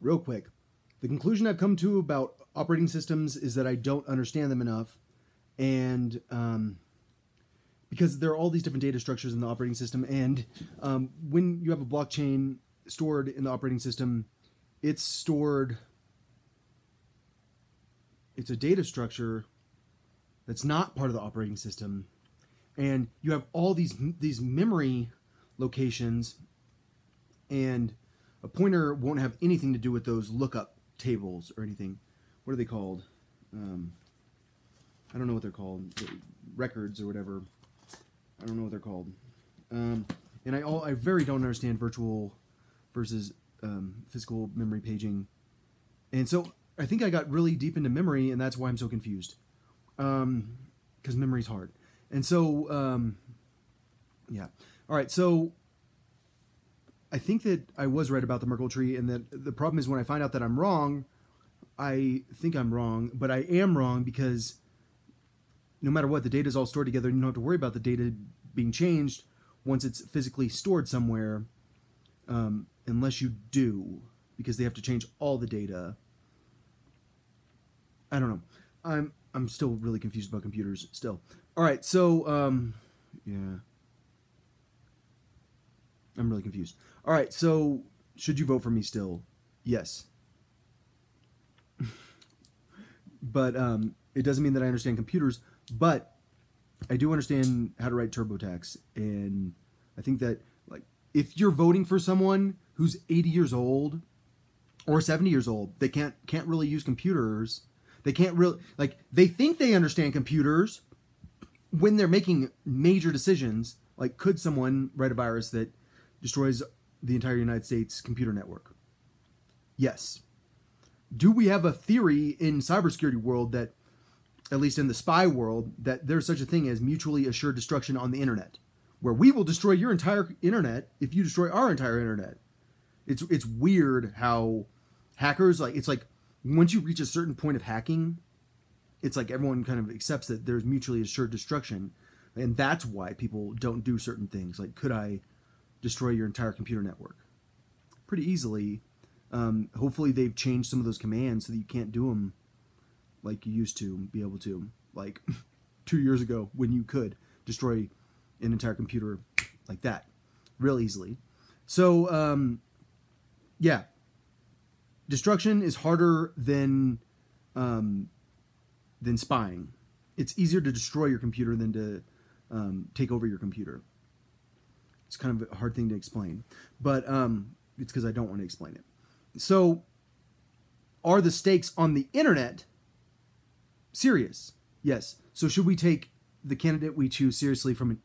real quick. The conclusion I've come to about operating systems is that I don't understand them enough, and um, because there are all these different data structures in the operating system, and um, when you have a blockchain stored in the operating system, it's stored. It's a data structure that's not part of the operating system, and you have all these these memory locations, and a pointer won't have anything to do with those lookup tables or anything. What are they called? Um, I don't know what they're called. Records or whatever. I don't know what they're called. Um, and I all I very don't understand virtual versus um, physical memory paging. And so I think I got really deep into memory, and that's why I'm so confused. Because um, memory's hard. And so, um, yeah. All right. So I think that I was right about the Merkle tree, and that the problem is when I find out that I'm wrong, I think I'm wrong, but I am wrong because no matter what, the data is all stored together. And you don't have to worry about the data being changed once it's physically stored somewhere, um, unless you do, because they have to change all the data. I don't know. I'm I'm still really confused about computers. Still, all right. So um, yeah, I'm really confused. All right. So should you vote for me still? Yes. but um, it doesn't mean that I understand computers. But I do understand how to write TurboTax, and I think that like if you're voting for someone who's 80 years old or 70 years old, they can't can't really use computers. They can't really like they think they understand computers when they're making major decisions. Like, could someone write a virus that destroys the entire United States computer network? Yes. Do we have a theory in cybersecurity world that at least in the spy world, that there's such a thing as mutually assured destruction on the internet, where we will destroy your entire internet if you destroy our entire internet. It's it's weird how hackers like it's like once you reach a certain point of hacking, it's like everyone kind of accepts that there's mutually assured destruction, and that's why people don't do certain things. Like, could I destroy your entire computer network? Pretty easily. Um, hopefully, they've changed some of those commands so that you can't do them like you used to be able to, like two years ago when you could destroy an entire computer like that real easily. So, um, yeah, destruction is harder than um, than spying. It's easier to destroy your computer than to um, take over your computer. It's kind of a hard thing to explain, but um, it's because I don't want to explain it. So, are the stakes on the internet serious. Yes. So should we take the candidate we choose seriously from an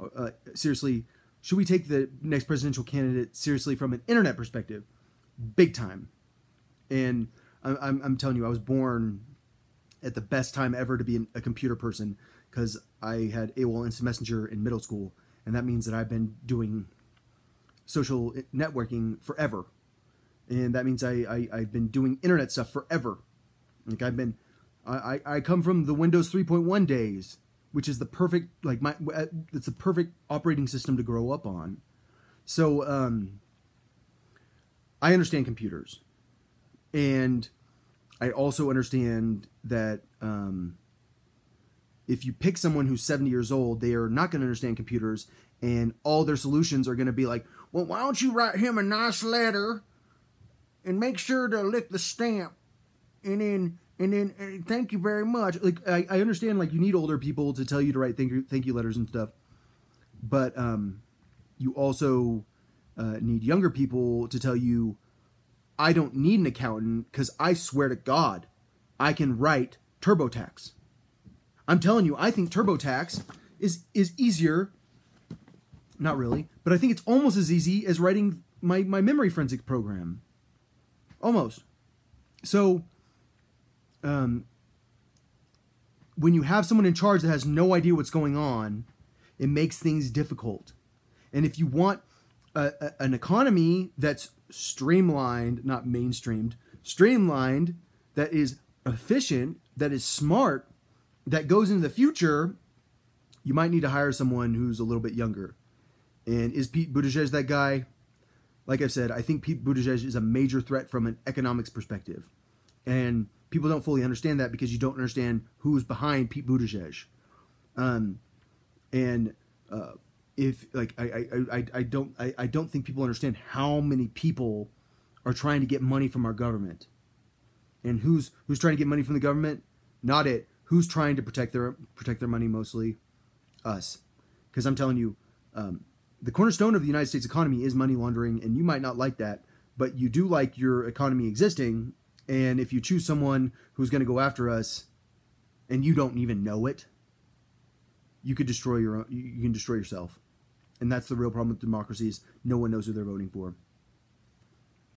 uh, uh, seriously? Should we take the next presidential candidate seriously from an internet perspective? Big time. And I'm, I'm, I'm telling you, I was born at the best time ever to be an, a computer person because I had AOL Instant Messenger in middle school, and that means that I've been doing social networking forever, and that means I, I I've been doing internet stuff forever. Like I've been I, I come from the Windows 3.1 days, which is the perfect like my it's the perfect operating system to grow up on. So um, I understand computers, and I also understand that um, if you pick someone who's 70 years old, they are not going to understand computers, and all their solutions are going to be like, well, why don't you write him a nice letter and make sure to lick the stamp, and then and then uh, thank you very much. Like I, I understand, like you need older people to tell you to write thank you thank you letters and stuff, but um, you also uh, need younger people to tell you, I don't need an accountant because I swear to God, I can write TurboTax. I'm telling you, I think TurboTax is is easier. Not really, but I think it's almost as easy as writing my my memory forensic program. Almost. So um, when you have someone in charge that has no idea what's going on, it makes things difficult. And if you want a, a, an economy that's streamlined, not mainstreamed, streamlined, that is efficient, that is smart, that goes into the future, you might need to hire someone who's a little bit younger. And is Pete Buttigieg that guy? like I've said, I think Pete Buttigieg is a major threat from an economics perspective, and people don't fully understand that because you don't understand who's behind Pete Buttigieg. Um, and uh, if like I, I, I, I don't I, I don't think people understand how many people are trying to get money from our government. And who's who's trying to get money from the government? Not it. Who's trying to protect their protect their money mostly? Us. Because I'm telling you, um, the cornerstone of the United States economy is money laundering, and you might not like that, but you do like your economy existing. And if you choose someone who's going to go after us, and you don't even know it, you could destroy your own, you can destroy yourself. And that's the real problem with democracies. No one knows who they're voting for.